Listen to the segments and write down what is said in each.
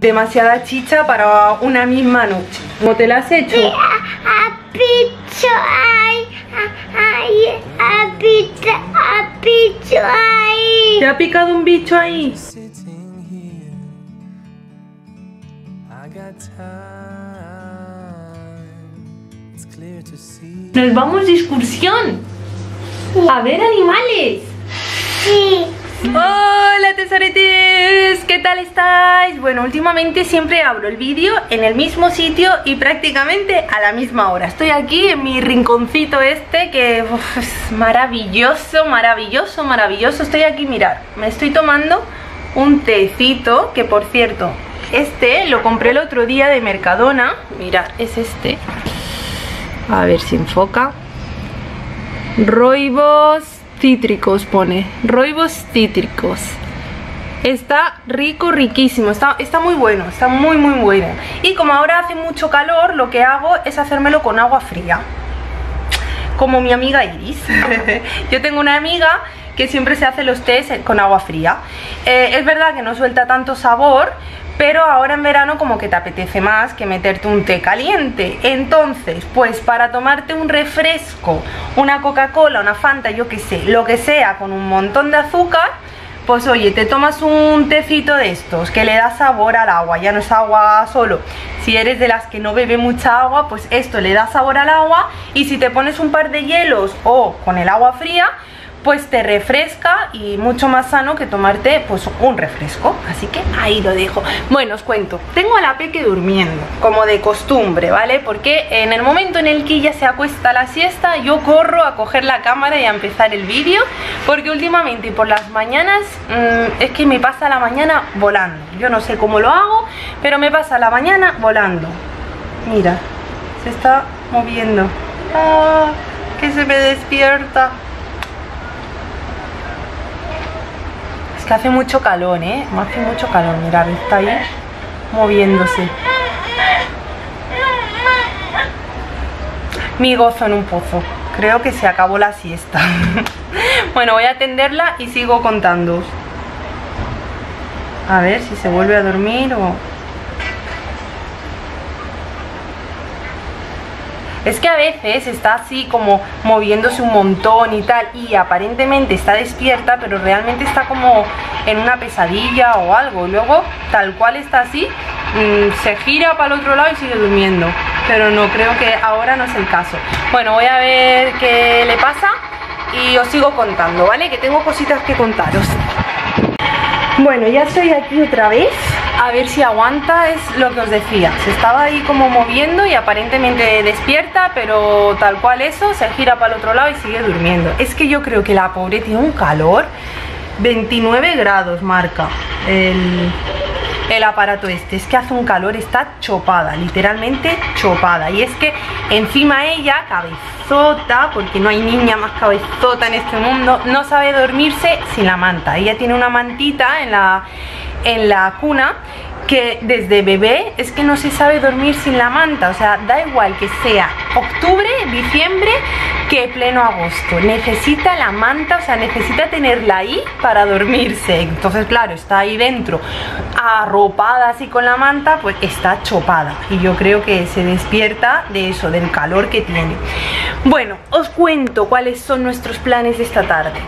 Demasiada chicha para una misma noche. ¿Cómo te la has hecho? A bicho ay, ay, a bicho, a bicho ay. ¿Te ha picado un bicho ahí? Nos vamos de excursión. A ver animales. Sí, Hola tesoretes, ¿qué tal estáis? Bueno, últimamente siempre abro el vídeo en el mismo sitio y prácticamente a la misma hora. Estoy aquí en mi rinconcito este que es maravilloso, maravilloso, maravilloso. Estoy aquí, mirar, me estoy tomando un tecito que por cierto, este lo compré el otro día de Mercadona. Mirad, es este. A ver si enfoca. Roibos cítricos pone. Roibos cítricos. Está rico, riquísimo. Está, está muy bueno, está muy, muy bueno. Y como ahora hace mucho calor, lo que hago es hacérmelo con agua fría. Como mi amiga Iris. Yo tengo una amiga que siempre se hace los tés con agua fría. Eh, es verdad que no suelta tanto sabor, pero ahora en verano como que te apetece más que meterte un té caliente. Entonces, pues para tomarte un refresco, una Coca-Cola, una Fanta, yo qué sé, lo que sea, con un montón de azúcar, pues oye, te tomas un tecito de estos que le da sabor al agua, ya no es agua solo. Si eres de las que no bebe mucha agua, pues esto le da sabor al agua y si te pones un par de hielos o con el agua fría, pues te refresca y mucho más sano que tomarte pues un refresco. Así que ahí lo dejo. Bueno os cuento. Tengo a la peque durmiendo como de costumbre vale porque en el momento en el que ella se acuesta la siesta yo corro a coger la cámara y a empezar el vídeo porque últimamente por las mañanas mmm, es que me pasa la mañana volando. Yo no sé cómo lo hago pero me pasa la mañana volando. Mira se está moviendo. Ah, que se me despierta que hace mucho calor, ¿eh? Hace mucho calor, mirad, está ahí moviéndose. Mi gozo en un pozo. Creo que se acabó la siesta. bueno, voy a atenderla y sigo contando. A ver si se vuelve a dormir o... Es que a veces está así como moviéndose un montón y tal y aparentemente está despierta pero realmente está como en una pesadilla o algo. Luego tal cual está así mmm, se gira para el otro lado y sigue durmiendo. Pero no creo que ahora no es el caso. Bueno voy a ver qué le pasa y os sigo contando vale que tengo cositas que contaros bueno ya estoy aquí otra vez a ver si aguanta, es lo que os decía. Se estaba ahí como moviendo y aparentemente despierta, pero tal cual eso, se gira para el otro lado y sigue durmiendo. Es que yo creo que la pobre tiene un calor, 29 grados marca el, el aparato este. Es que hace un calor, está chopada, literalmente chopada. Y es que encima ella, cabezota, porque no hay niña más cabezota en este mundo, no sabe dormirse sin la manta. Ella tiene una mantita en la en la cuna que desde bebé es que no se sabe dormir sin la manta, o sea, da igual que sea octubre, diciembre, que pleno agosto. Necesita la manta, o sea, necesita tenerla ahí para dormirse. Entonces, claro, está ahí dentro, arropada así con la manta, pues está chopada. Y yo creo que se despierta de eso, del calor que tiene. Bueno, os cuento cuáles son nuestros planes esta tarde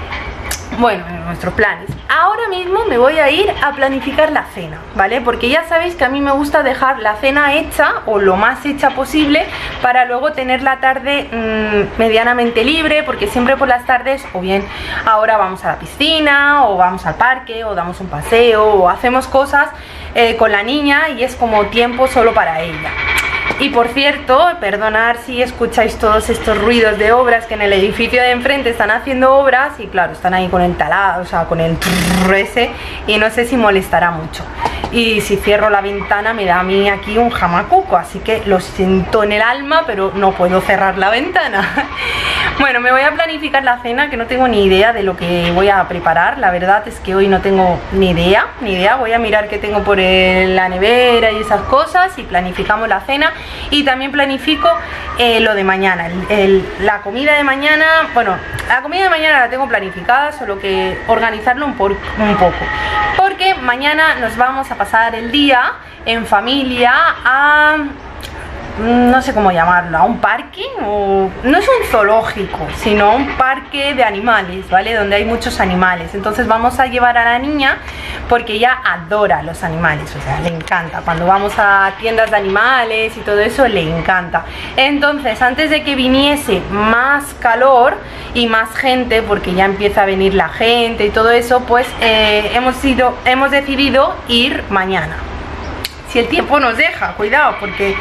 bueno, nuestros planes. Ahora mismo me voy a ir a planificar la cena, ¿vale? Porque ya sabéis que a mí me gusta dejar la cena hecha o lo más hecha posible para luego tener la tarde mmm, medianamente libre, porque siempre por las tardes o bien ahora vamos a la piscina o vamos al parque o damos un paseo o hacemos cosas eh, con la niña y es como tiempo solo para ella. Y por cierto, perdonar si escucháis todos estos ruidos de obras que en el edificio de enfrente están haciendo obras y claro, están ahí con el talado, o sea, con el ese y no sé si molestará mucho. Y si cierro la ventana me da a mí aquí un jamacuco, así que lo siento en el alma, pero no puedo cerrar la ventana. Bueno, me voy a planificar la cena, que no tengo ni idea de lo que voy a preparar. La verdad es que hoy no tengo ni idea, ni idea. Voy a mirar qué tengo por la nevera y esas cosas y planificamos la cena. Y también planifico eh, lo de mañana. la comida de mañana, bueno, la comida de mañana la tengo planificada, solo que organizarlo un, un poco. Porque mañana nos vamos a pasar el día en familia a no sé cómo llamarlo, a un parque o no es un zoológico, sino un parque de animales, ¿vale? Donde hay muchos animales. Entonces vamos a llevar a la niña porque ella adora los animales, o sea, le encanta. Cuando vamos a tiendas de animales y todo eso, le encanta. Entonces, antes de que viniese más calor y más gente, porque ya empieza a venir la gente y todo eso, pues eh, hemos, ido, hemos decidido ir mañana si el tiempo nos deja, cuidado, porque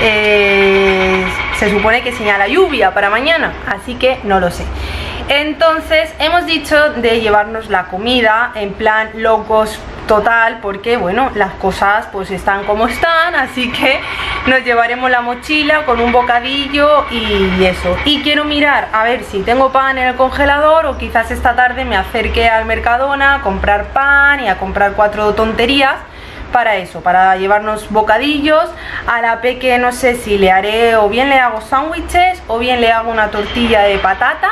eh, se supone que señala lluvia para mañana, así que no lo sé. Entonces hemos dicho de llevarnos la comida en plan locos total porque bueno las cosas pues están como están así que nos llevaremos la mochila con un bocadillo y eso y quiero mirar a ver si tengo pan en el congelador o quizás esta tarde me acerque al Mercadona a comprar pan y a comprar cuatro tonterías para eso, para llevarnos bocadillos. A la peque no sé si le haré o bien le hago sándwiches o bien le hago una tortilla de patata,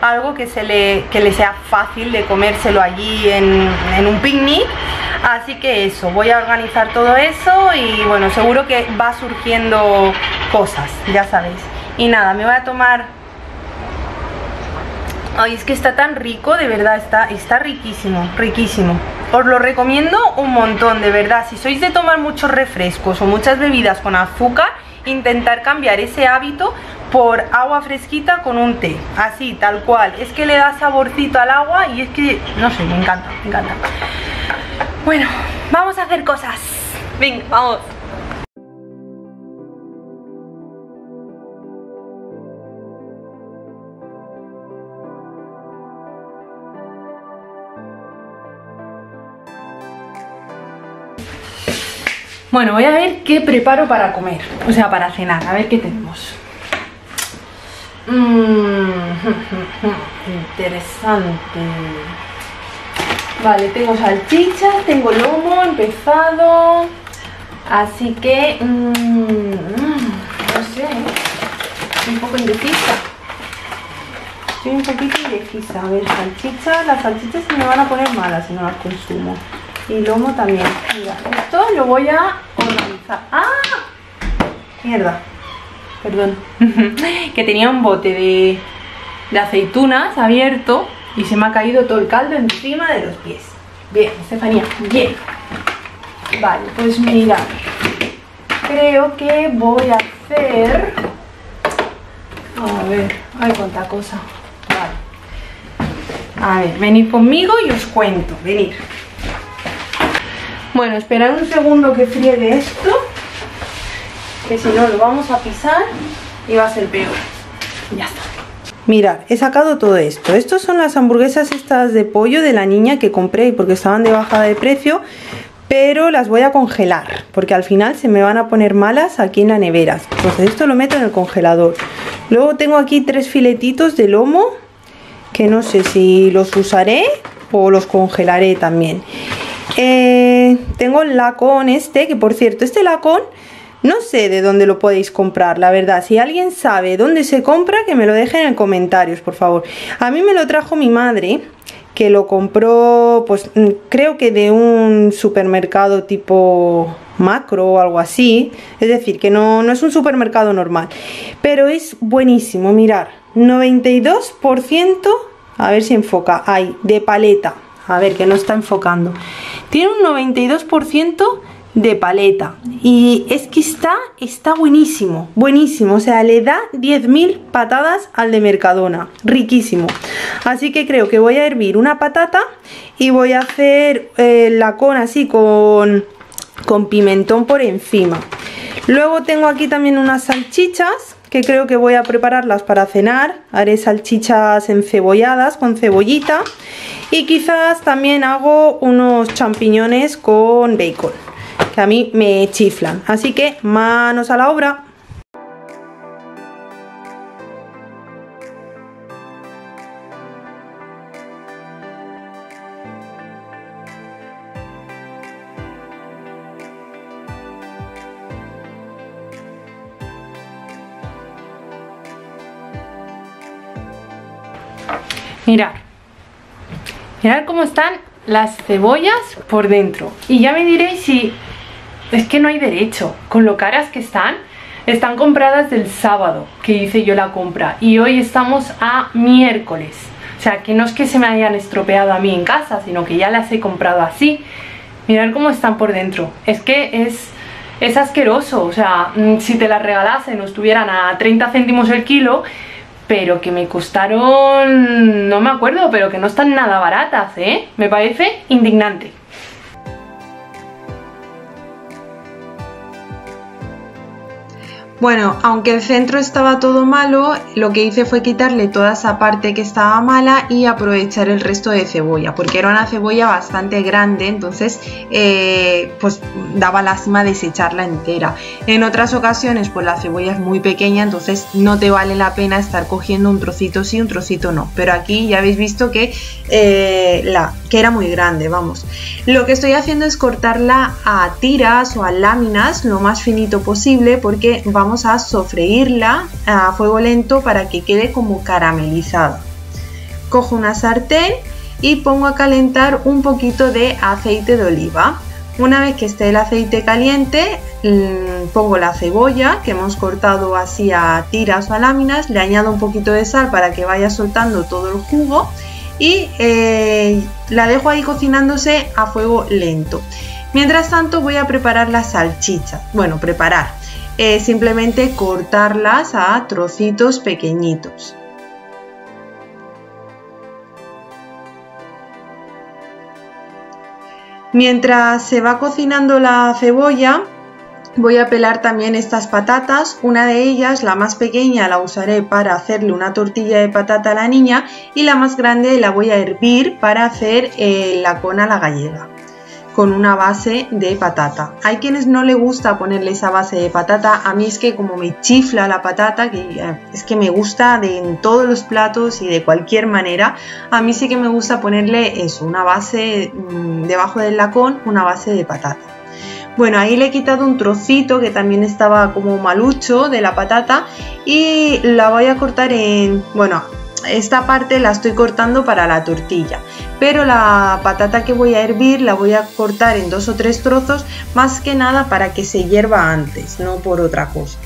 algo que, se le, que le sea fácil de comérselo allí en, en un picnic. Así que eso, voy a organizar todo eso y bueno, seguro que va surgiendo cosas, ya sabéis. Y nada, me voy a tomar Ay, es que está tan rico, de verdad, está, está riquísimo, riquísimo. Os lo recomiendo un montón, de verdad. Si sois de tomar muchos refrescos o muchas bebidas con azúcar, intentar cambiar ese hábito por agua fresquita con un té. Así, tal cual. Es que le da saborcito al agua y es que, no sé, me encanta, me encanta. Bueno, vamos a hacer cosas. Venga, vamos. Bueno, voy a ver qué preparo para comer, o sea, para cenar, a ver qué tenemos. Mm, interesante. Vale, tengo salchicha, tengo lomo empezado, así que, mm, mm, no sé, estoy un poco indecisa. Estoy un poquito indecisa. A ver, salchicha, las salchichas se me van a poner malas si no las consumo. Y lomo también. Mira, esto lo voy a organizar. ¡Ah! Mierda. Perdón. que tenía un bote de, aceitunas abierto y se me ha caído todo el caldo encima de los pies. Bien, Estefanía, bien. Vale, pues mira. Creo que voy a hacer... A ver, ay, cuánta cosa. Vale. A ver, venid conmigo y os cuento. Venid. Bueno, esperad un segundo que friegue esto, que si no lo vamos a pisar y va a ser peor. Ya está. Mirad, he sacado todo esto. Estos son las hamburguesas estas de pollo de la niña que compré porque estaban de bajada de precio, pero las voy a congelar porque al final se me van a poner malas aquí en la nevera. Entonces esto lo meto en el congelador. Luego tengo aquí tres filetitos de lomo que no sé si los usaré o los congelaré también. Eh, tengo el lacón este, que por cierto, este lacón no sé de dónde lo podéis comprar, la verdad. Si alguien sabe dónde se compra, que me lo deje en comentarios, por favor. A mí me lo trajo mi madre, que lo compró, pues mm, creo que de un supermercado tipo macro o algo así. Es decir, que no, no es un supermercado normal. Pero es buenísimo, mirar. 92%, a ver si enfoca, hay de paleta. A ver, que no está enfocando. Tiene un 92% de paleta. Y es que está, está buenísimo, buenísimo. O sea, le da 10.000 patadas al de Mercadona. Riquísimo. Así que creo que voy a hervir una patata y voy a hacer eh, la con así con, con pimentón por encima. Luego tengo aquí también unas salchichas que creo que voy a prepararlas para cenar. Haré salchichas encebolladas con cebollita y quizás también hago unos champiñones con bacon, que a mí me chiflan. Así que manos a la obra. Mirad. Mirad cómo están las cebollas por dentro. Y ya me diréis si... Es que no hay derecho. Con lo caras que están, están compradas del sábado, que hice yo la compra. Y hoy estamos a miércoles. O sea, que no es que se me hayan estropeado a mí en casa, sino que ya las he comprado así. Mirad cómo están por dentro. Es que es, es asqueroso. O sea, mm, si te las regalasen o estuvieran a 30 céntimos el kilo, pero que me costaron, no me acuerdo, pero que no están nada baratas, ¿eh? Me parece indignante. Bueno, aunque el centro estaba todo malo, lo que hice fue quitarle toda esa parte que estaba mala y aprovechar el resto de cebolla, porque era una cebolla bastante grande, entonces eh, pues daba lástima desecharla entera. En otras ocasiones pues la cebolla es muy pequeña, entonces no te vale la pena estar cogiendo un trocito sí, un trocito no, pero aquí ya habéis visto que, eh, la, que era muy grande, vamos. Lo que estoy haciendo es cortarla a tiras o a láminas lo más finito posible porque vamos vamos a sofreírla a fuego lento para que quede como caramelizada. Cojo una sartén y pongo a calentar un poquito de aceite de oliva. Una vez que esté el aceite caliente, mm, pongo la cebolla que hemos cortado así a tiras o a láminas, le añado un poquito de sal para que vaya soltando todo el jugo y eh, la dejo ahí cocinándose a fuego lento. Mientras tanto voy a preparar las salchichas. Bueno, preparar simplemente cortarlas a trocitos pequeñitos. Mientras se va cocinando la cebolla, voy a pelar también estas patatas. Una de ellas, la más pequeña, la usaré para hacerle una tortilla de patata a la niña y la más grande la voy a hervir para hacer eh, la cona a la gallega con una base de patata. Hay quienes no le gusta ponerle esa base de patata, a mí es que como me chifla la patata, que eh, es que me gusta de en todos los platos y de cualquier manera, a mí sí que me gusta ponerle eso, una base mm, debajo del lacón, una base de patata. Bueno, ahí le he quitado un trocito que también estaba como malucho de la patata y la voy a cortar en, bueno, esta parte la estoy cortando para la tortilla pero la patata que voy a hervir la voy a cortar en dos o tres trozos más que nada para que se hierva antes no por otra cosa.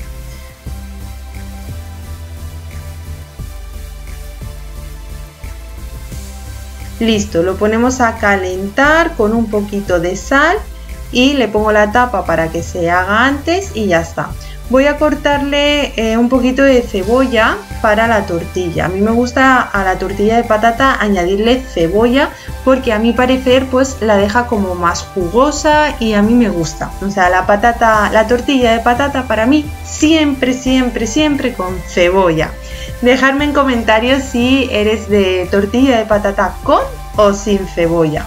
Listo lo ponemos a calentar con un poquito de sal y le pongo la tapa para que se haga antes y ya está voy a cortarle eh, un poquito de cebolla para la tortilla. A mí me gusta a la tortilla de patata añadirle cebolla porque a mi parecer pues la deja como más jugosa y a mí me gusta. O sea, la patata, la tortilla de patata para mí siempre, siempre, siempre con cebolla. Dejadme en comentarios si eres de tortilla de patata con o sin cebolla.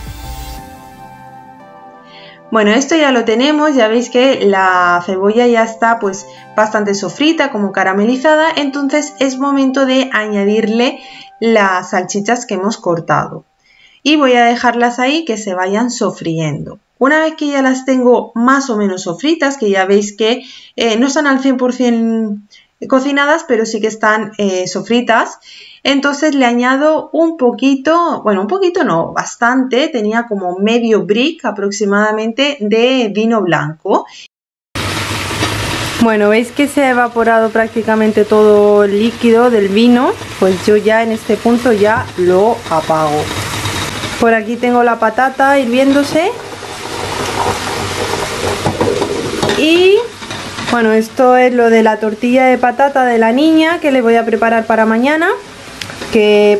Bueno, esto ya lo tenemos, ya veis que la cebolla ya está pues bastante sofrita, como caramelizada, entonces es momento de añadirle las salchichas que hemos cortado. Y voy a dejarlas ahí que se vayan sofriendo. Una vez que ya las tengo más o menos sofritas, que ya veis que eh, no están al 100% cocinadas, pero sí que están eh, sofritas, entonces le añado un poquito, bueno, un poquito no, bastante, tenía como medio brick aproximadamente de vino blanco. Bueno, veis que se ha evaporado prácticamente todo el líquido del vino, pues yo ya en este punto ya lo apago. Por aquí tengo la patata hirviéndose. Y bueno, esto es lo de la tortilla de patata de la niña que le voy a preparar para mañana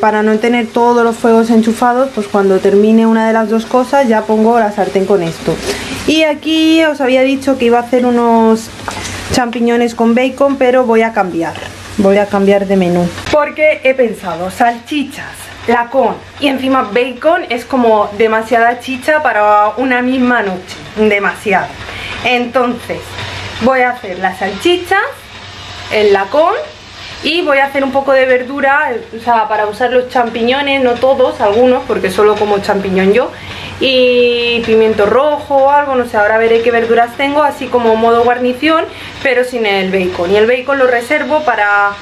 para no tener todos los fuegos enchufados, pues cuando termine una de las dos cosas ya pongo la sartén con esto. Y aquí os había dicho que iba a hacer unos champiñones con bacon, pero voy a cambiar. Voy a cambiar de menú. Porque he pensado, salchichas, lacón y encima bacon es como demasiada chicha para una misma noche. Demasiado. Entonces, voy a hacer las salchichas, el lacón y voy a hacer un poco de verdura, o sea, para usar los champiñones, no todos, algunos, porque solo como champiñón yo. Y pimiento rojo o algo, no sé, ahora veré qué verduras tengo, así como modo guarnición, pero sin el bacon. Y el bacon lo reservo para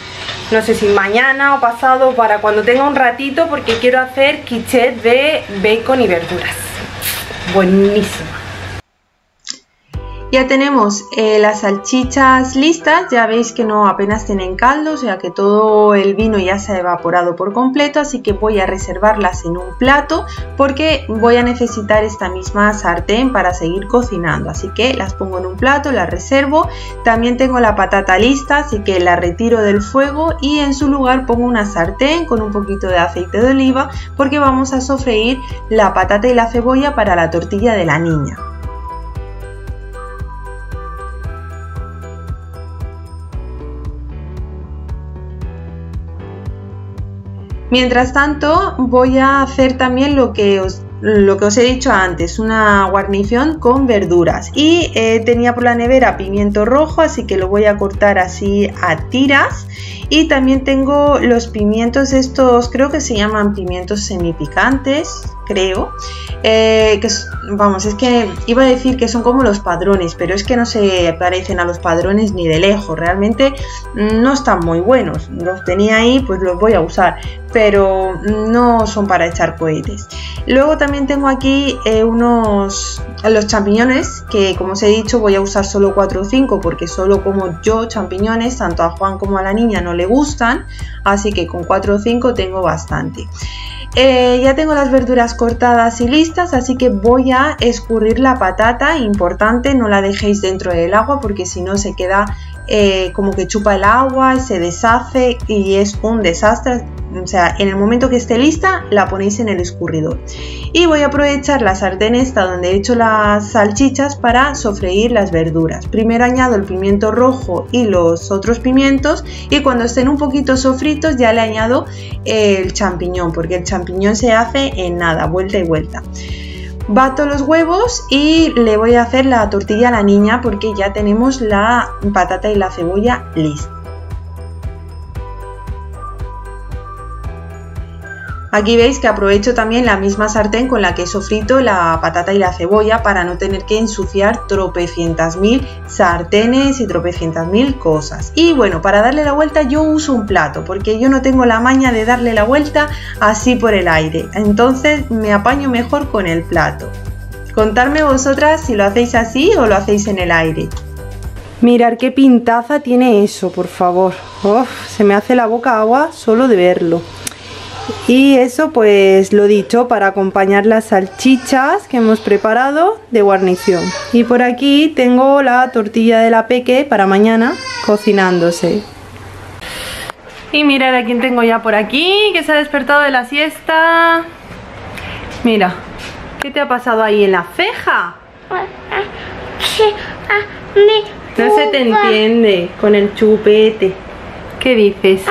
no sé si mañana o pasado para cuando tenga un ratito porque quiero hacer quiche de bacon y verduras. Buenísima. Ya tenemos eh, las salchichas listas, ya veis que no apenas tienen caldo, o sea que todo el vino ya se ha evaporado por completo, así que voy a reservarlas en un plato porque voy a necesitar esta misma sartén para seguir cocinando, así que las pongo en un plato, las reservo. También tengo la patata lista, así que la retiro del fuego y en su lugar pongo una sartén con un poquito de aceite de oliva porque vamos a sofreír la patata y la cebolla para la tortilla de la niña. Mientras tanto voy a hacer también lo que os, lo que os he dicho antes, una guarnición con verduras. Y eh, tenía por la nevera pimiento rojo, así que lo voy a cortar así a tiras. Y también tengo los pimientos estos, creo que se llaman pimientos semipicantes, creo. Eh, que vamos, es que iba a decir que son como los padrones, pero es que no se parecen a los padrones ni de lejos. Realmente no están muy buenos. Los tenía ahí, pues los voy a usar, pero no son para echar cohetes. Luego también tengo aquí eh, unos los champiñones que como os he dicho voy a usar solo 4 o 5 porque solo como yo champiñones tanto a Juan como a la niña no le gustan así que con 4 o 5 tengo bastante eh, ya tengo las verduras cortadas y listas así que voy a escurrir la patata importante no la dejéis dentro del agua porque si no se queda eh, como que chupa el agua, se deshace y es un desastre. O sea, en el momento que esté lista, la ponéis en el escurridor. Y voy a aprovechar la sartén esta donde he hecho las salchichas para sofreír las verduras. Primero añado el pimiento rojo y los otros pimientos y cuando estén un poquito sofritos ya le añado el champiñón porque el champiñón se hace en nada, vuelta y vuelta. Bato los huevos y le voy a hacer la tortilla a la niña porque ya tenemos la patata y la cebolla lista. Aquí veis que aprovecho también la misma sartén con la que he sofrito la patata y la cebolla para no tener que ensuciar tropecientas mil sartenes y tropecientas mil cosas. Y bueno, para darle la vuelta yo uso un plato porque yo no tengo la maña de darle la vuelta así por el aire. Entonces me apaño mejor con el plato. Contadme vosotras si lo hacéis así o lo hacéis en el aire. Mirar qué pintaza tiene eso, por favor. se me hace la boca agua solo de verlo. Y eso pues lo dicho para acompañar las salchichas que hemos preparado de guarnición. Y por aquí tengo la tortilla de la peque para mañana cocinándose. Y mirar a quién tengo ya por aquí, que se ha despertado de la siesta. Mira, ¿qué te ha pasado ahí en la ceja? No se te entiende con el chupete. ¿Qué dices?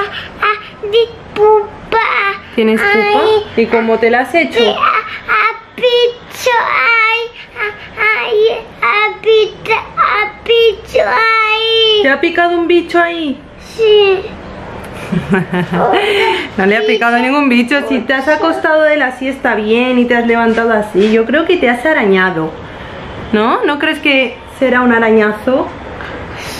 ¿Tienes pupa? ¿Y cómo te la has hecho? A picho, ay, ay, a picho, a picho, ay. ¿Te ha picado un bicho ahí? Sí. no le ha picado ningún bicho. Si te has acostado de la siesta bien y te has levantado así, yo creo que te has arañado. ¿No? ¿No crees que será un arañazo?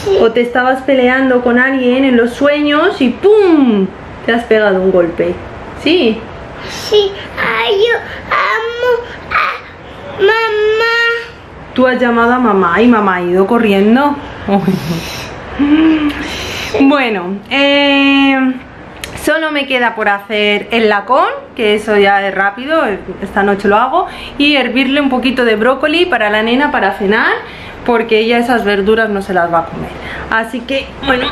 Sí. O te estabas peleando con alguien en los sueños y ¡pum! Te has pegado un golpe. Sí. Sí, ay, yo amo a mamá. Tú has llamado a mamá y mamá ha ido corriendo. bueno, eh, solo me queda por hacer el lacón, que eso ya es rápido, esta noche lo hago, y hervirle un poquito de brócoli para la nena para cenar, porque ella esas verduras no se las va a comer. Así que, bueno,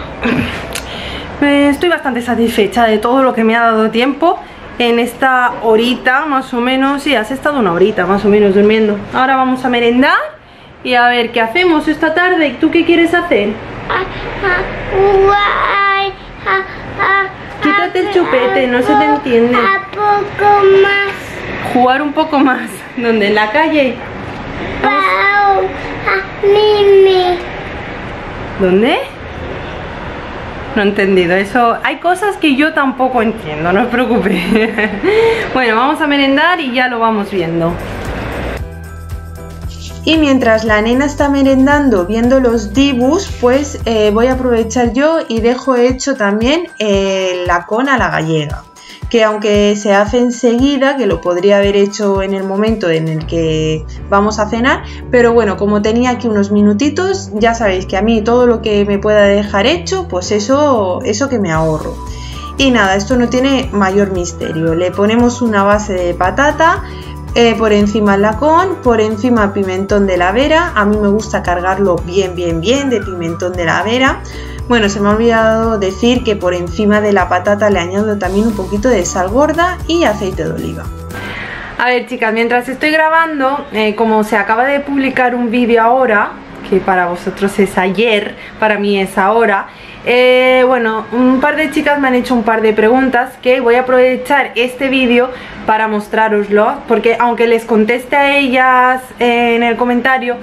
estoy bastante satisfecha de todo lo que me ha dado tiempo en esta horita más o menos, sí, has estado una horita más o menos durmiendo. Ahora vamos a merendar y a ver qué hacemos esta tarde. ¿Tú qué quieres hacer? Quítate el chupete, no se te entiende. A poco más. Jugar un poco más. ¿Dónde? ¿En la calle? Pau, a Mimi. ¿Dónde? No he entendido eso. Hay cosas que yo tampoco entiendo, no os preocupéis. bueno, vamos a merendar y ya lo vamos viendo. Y mientras la nena está merendando viendo los dibus, pues eh, voy a aprovechar yo y dejo hecho también eh, la cona a la gallega. Que aunque se hace enseguida, que lo podría haber hecho en el momento en el que vamos a cenar, pero bueno, como tenía aquí unos minutitos, ya sabéis que a mí todo lo que me pueda dejar hecho, pues eso, eso que me ahorro. Y nada, esto no tiene mayor misterio. Le ponemos una base de patata, eh, por encima lacón, por encima pimentón de la vera. A mí me gusta cargarlo bien, bien, bien de pimentón de la vera. Bueno, se me ha olvidado decir que por encima de la patata le añado también un poquito de sal gorda y aceite de oliva. A ver chicas, mientras estoy grabando, eh, como se acaba de publicar un vídeo ahora, que para vosotros es ayer, para mí es ahora, eh, bueno, un par de chicas me han hecho un par de preguntas que voy a aprovechar este vídeo para mostraroslo porque aunque les conteste a ellas en el comentario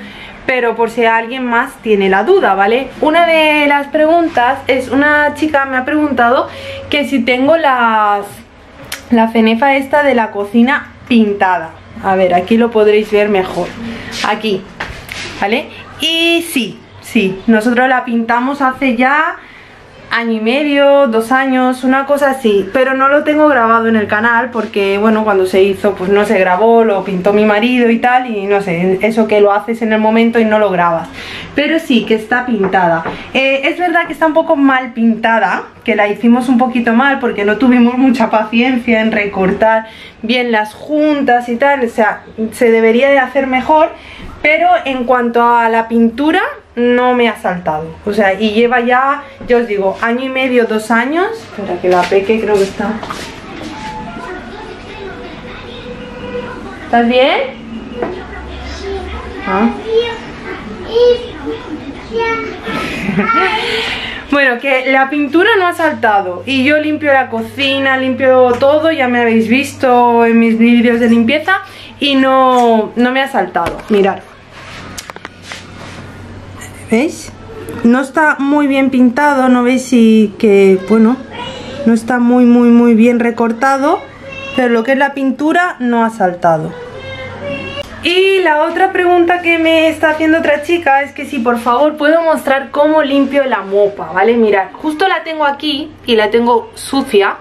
pero por si alguien más tiene la duda, ¿vale? Una de las preguntas es, una chica me ha preguntado que si tengo las, la cenefa esta de la cocina pintada. A ver, aquí lo podréis ver mejor. Aquí, ¿vale? Y sí, sí, nosotros la pintamos hace ya año y medio, dos años, una cosa así. Pero no lo tengo grabado en el canal porque, bueno, cuando se hizo pues no se grabó, lo pintó mi marido y tal Y no sé, eso que lo haces en el momento y no lo grabas. Pero sí, que está pintada. Eh, Es verdad que está un poco mal pintada Que la hicimos un poquito mal porque no tuvimos mucha paciencia en recortar bien las juntas y tal O sea, se debería de hacer mejor pero en cuanto a la pintura no me ha saltado. O sea y lleva ya yo os digo año y medio dos años. Espera que la peque creo que está. ¿estás bien? ¿Ah? bueno que la pintura no ha saltado y yo limpio la cocina limpio todo ya me habéis visto en mis vídeos de limpieza y no, no me ha saltado. Mirad ¿Veis? No está muy bien pintado, no veis si que, bueno, no está muy muy muy bien recortado, pero lo que es la pintura no ha saltado. Y la otra pregunta que me está haciendo otra chica es que si por favor puedo mostrar cómo limpio la mopa, ¿vale? Mirad, justo la tengo aquí y la tengo sucia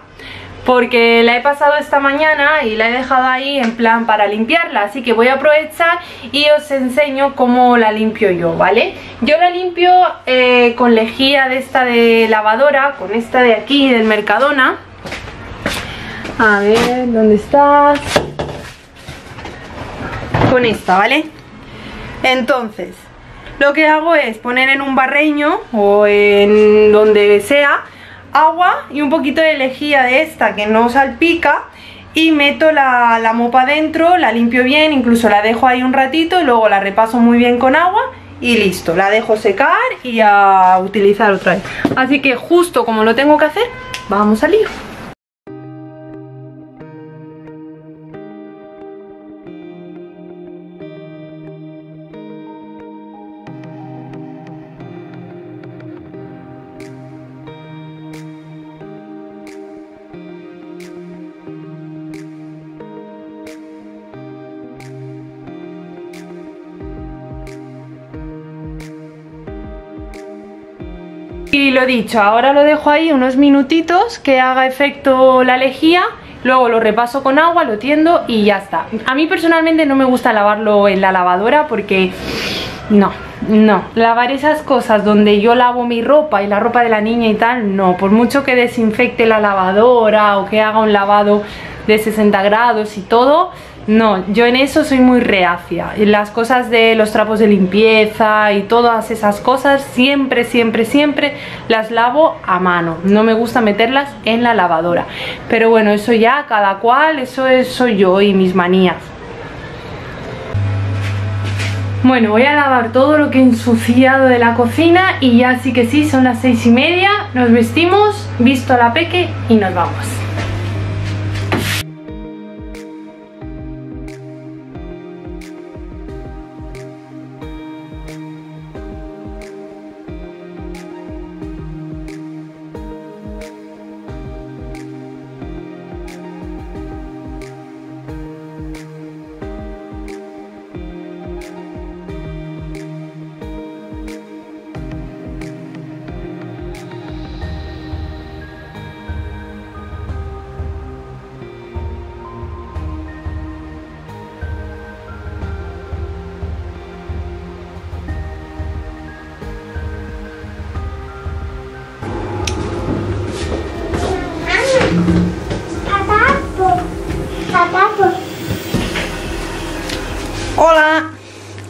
porque la he pasado esta mañana y la he dejado ahí en plan para limpiarla así que voy a aprovechar y os enseño cómo la limpio yo, ¿vale? Yo la limpio eh, con lejía de esta de lavadora, con esta de aquí del Mercadona a ver, ¿dónde estás? con esta, ¿vale? entonces, lo que hago es poner en un barreño o en donde sea agua y un poquito de lejía de esta que no salpica y meto la, la mopa dentro, la limpio bien, incluso la dejo ahí un ratito y luego la repaso muy bien con agua y listo, la dejo secar y a utilizar otra vez. Así que justo como lo tengo que hacer, vamos al lío. Dicho, ahora lo dejo ahí unos minutitos que haga efecto la lejía Luego lo repaso con agua, lo tiendo y ya está. A mí personalmente no me gusta lavarlo en la lavadora porque... No, no, lavar esas cosas donde yo lavo mi ropa y la ropa de la niña y tal, no, por mucho que desinfecte la lavadora o que haga un lavado de 60 grados y todo, no, yo en eso soy muy reacia. Las cosas de los trapos de limpieza y todas esas cosas siempre, siempre, siempre las lavo a mano. No me gusta meterlas en la lavadora. Pero bueno, eso ya cada cual, eso es, soy yo y mis manías. Bueno, voy a lavar todo lo que he ensuciado de la cocina y ya sí que sí, son las seis y media, nos vestimos, visto la peque y nos vamos.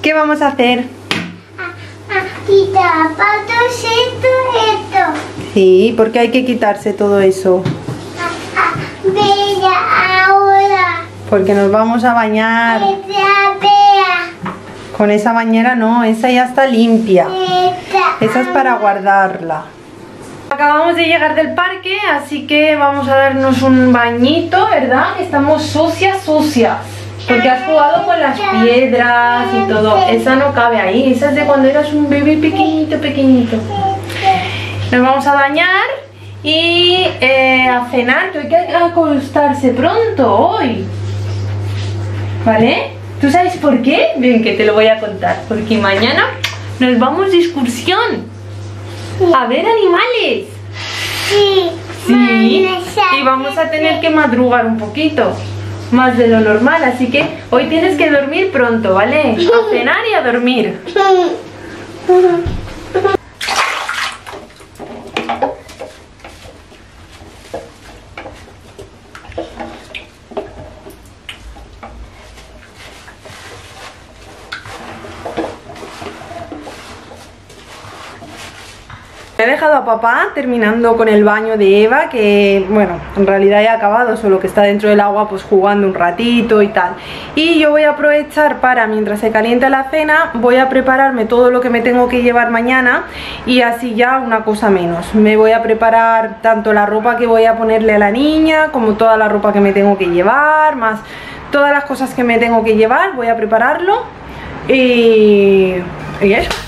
¿Qué vamos a hacer? Y zapatos, esto, esto. Sí, porque hay que quitarse todo eso. Bella, ahora. Porque nos vamos a bañar. Con esa bañera no, esa ya está limpia. Esa es para guardarla. Acabamos de llegar del parque, así que vamos a darnos un bañito, ¿verdad? Estamos sucias, sucias. Porque has jugado con las piedras y todo. Esa no cabe ahí, esa es de cuando eras un bebé pequeñito, pequeñito. Nos vamos a bañar y eh, a cenar, que hay que acostarse pronto hoy. ¿Vale? ¿Tú sabes por qué? Ven que te lo voy a contar. Porque mañana nos vamos de excursión a ver animales. Sí. Sí. Y vamos a tener que madrugar un poquito. Más de lo normal, así que hoy tienes que dormir pronto, ¿vale? A cenar y a dormir. Dejado a papá terminando con el baño de Eva, que bueno, en realidad ya acabado, solo que está dentro del agua pues jugando un ratito y tal. Y yo voy a aprovechar para, mientras se calienta la cena, voy a prepararme todo lo que me tengo que llevar mañana y así ya una cosa menos. Me voy a preparar tanto la ropa que voy a ponerle a la niña, como toda la ropa que me tengo que llevar, más todas las cosas que me tengo que llevar, voy a prepararlo y, y eso.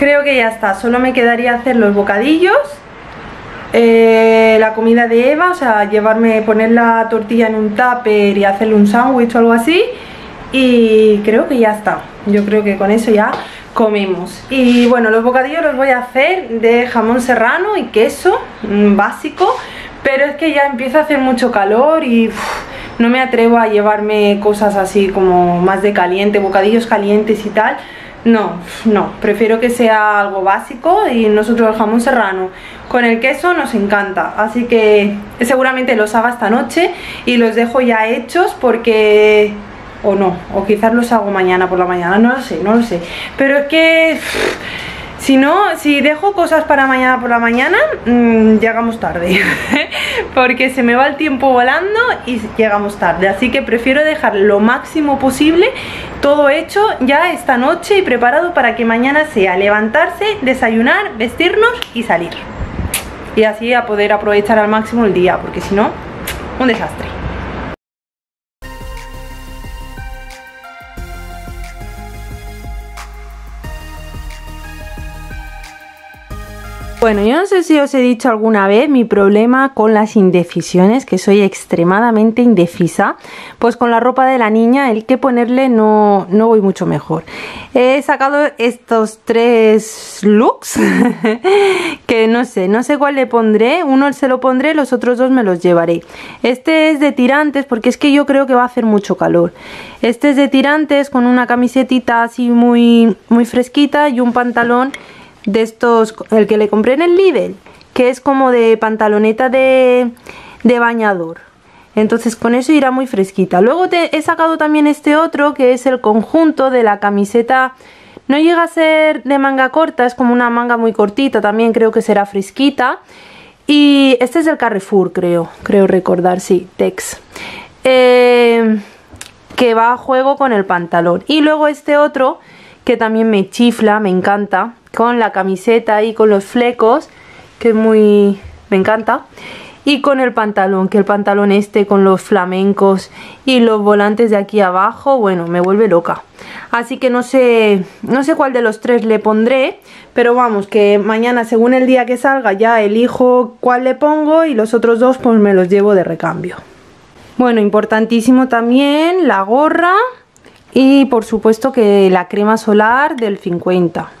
Creo que ya está, solo me quedaría hacer los bocadillos, eh, la comida de Eva, o sea, llevarme, poner la tortilla en un tupper y hacerle un sándwich o algo así. Y creo que ya está, yo creo que con eso ya comemos. Y bueno, los bocadillos los voy a hacer de jamón serrano y queso, mm, básico, pero es que ya empieza a hacer mucho calor y no me atrevo a llevarme cosas así como más de caliente, bocadillos calientes y tal. No, no, prefiero que sea algo básico y nosotros el jamón serrano. Con el queso nos encanta, así que seguramente los haga esta noche y los dejo ya hechos porque... o no, o quizás los hago mañana por la mañana, no lo sé, no lo sé, pero es que... si no, si dejo cosas para mañana por la mañana, mmm, llegamos tarde. Porque se me va el tiempo volando y llegamos tarde. Así que prefiero dejar lo máximo posible todo hecho ya esta noche y preparado para que mañana sea levantarse, desayunar, vestirnos y salir. Y así a poder aprovechar al máximo el día, porque si no, un desastre. Bueno, yo no sé si os he dicho alguna vez mi problema con las indecisiones, que soy extremadamente indecisa. Pues con la ropa de la niña, el que ponerle no, no voy mucho mejor. He sacado estos tres looks, que no sé, no sé cuál le pondré. Uno se lo pondré, los otros dos me los llevaré. Este es de tirantes, porque es que yo creo que va a hacer mucho calor. Este es de tirantes con una camisetita así muy, muy fresquita y un pantalón de estos, el que le compré en el Lidl, que es como de pantaloneta de, de bañador. Entonces con eso irá muy fresquita. Luego te, he sacado también este otro, que es el conjunto de la camiseta. No llega a ser de manga corta, es como una manga muy cortita, también creo que será fresquita. Y este es el Carrefour, creo, creo recordar, sí, Tex. Eh, que va a juego con el pantalón. Y luego este otro, que también me chifla, me encanta, con la camiseta y con los flecos, que es muy... me encanta. Y con el pantalón, que el pantalón este con los flamencos y los volantes de aquí abajo, bueno, me vuelve loca. Así que no sé, no sé cuál de los tres le pondré, pero vamos, que mañana según el día que salga ya elijo cuál le pongo y los otros dos pues me los llevo de recambio. Bueno, importantísimo también la gorra y por supuesto que la crema solar del 50.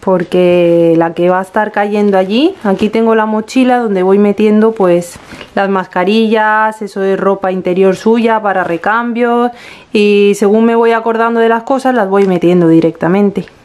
Porque la que va a estar cayendo allí, aquí tengo la mochila donde voy metiendo pues las mascarillas, eso de ropa interior suya para recambios y según me voy acordando de las cosas las voy metiendo directamente.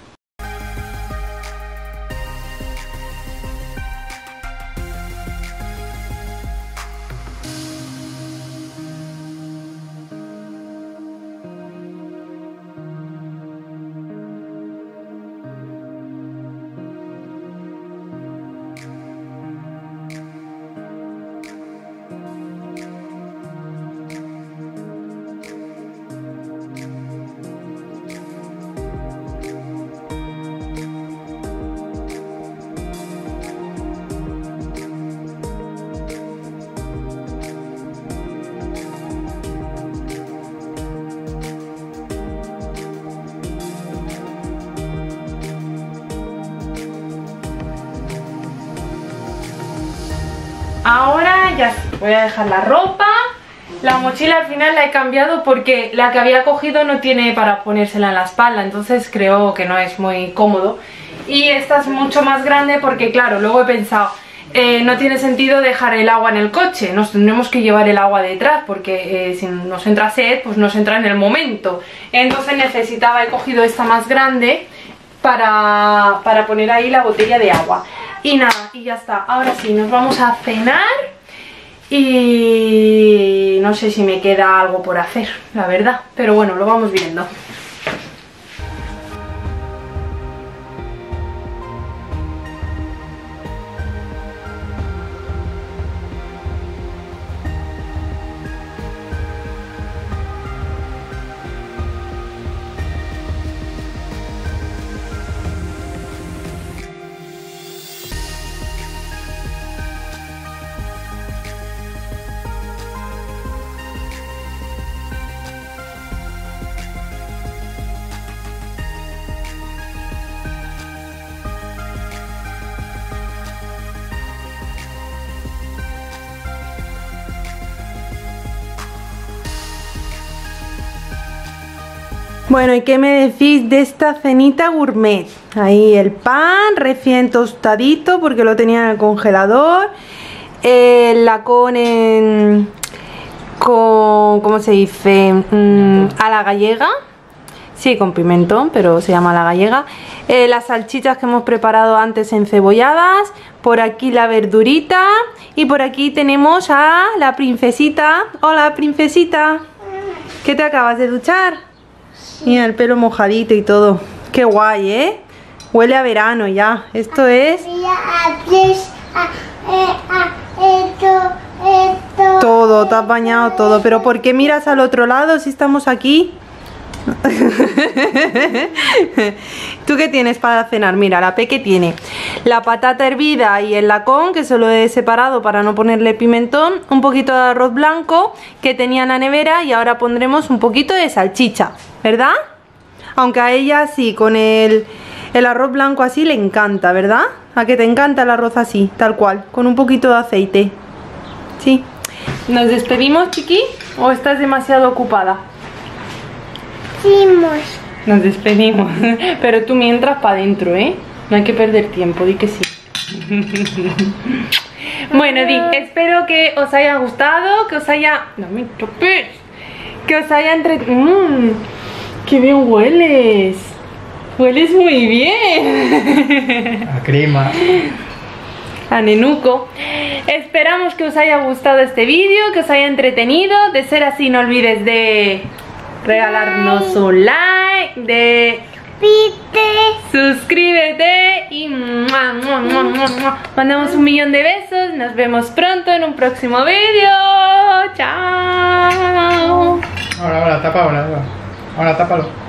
Dejar la ropa. La mochila al final la he cambiado porque la que había cogido no tiene para ponérsela en la espalda, entonces creo que no es muy cómodo. Y esta es mucho más grande porque claro, luego he pensado, eh, no tiene sentido dejar el agua en el coche, nos tendremos que llevar el agua detrás porque eh, si nos entra sed, pues nos entra en el momento. Entonces necesitaba, he cogido esta más grande para, para poner ahí la botella de agua. Y nada, y ya está. Ahora sí, nos vamos a cenar y no sé si me queda algo por hacer, la verdad. Pero bueno, lo vamos viendo. Bueno, ¿y qué me decís de esta cenita gourmet? Ahí el pan recién tostadito porque lo tenía en el congelador. El lacón en... con... ¿cómo se dice? Mm, a la gallega. Sí, con pimentón, pero se llama la gallega. Eh, las salchichas que hemos preparado antes encebolladas. Por aquí la verdurita. Y por aquí tenemos a la princesita. Hola, princesita. ¿Qué te acabas de duchar? Mira el pelo mojadito y todo. Qué guay, ¿eh? Huele a verano ya. Esto es eh, todo, te has bañado todo. Pero ¿por qué miras al otro lado si estamos aquí? ¿Tú qué tienes para cenar? Mira, la Peque tiene la patata hervida y el lacón, que se lo he separado para no ponerle pimentón, un poquito de arroz blanco que tenía en la nevera y ahora pondremos un poquito de salchicha, ¿verdad? Aunque a ella sí, con el, el arroz blanco así le encanta, ¿verdad? ¿A que te encanta el arroz así, tal cual, con un poquito de aceite? Sí. ¿Nos despedimos, chiqui? ¿O estás demasiado ocupada? Hicimos. Nos despedimos. Pero tú mientras para adentro, ¿eh? No hay que perder tiempo, di que sí. bueno, di, espero que os haya gustado, que os haya... No me toques. Que os haya entre... Mmm, ¡Qué bien hueles! Hueles muy bien. A crema. a Nenuco. Esperamos que os haya gustado este vídeo, que os haya entretenido. De ser así, no olvides de regalarnos un like, de Pite. suscríbete y ¡mua, mua, mua, mua, mua! mandamos un millón de besos. Nos vemos pronto en un próximo vídeo. Chao. Ahora, ahora, tapa ahora. Ahora, ahora tápalo.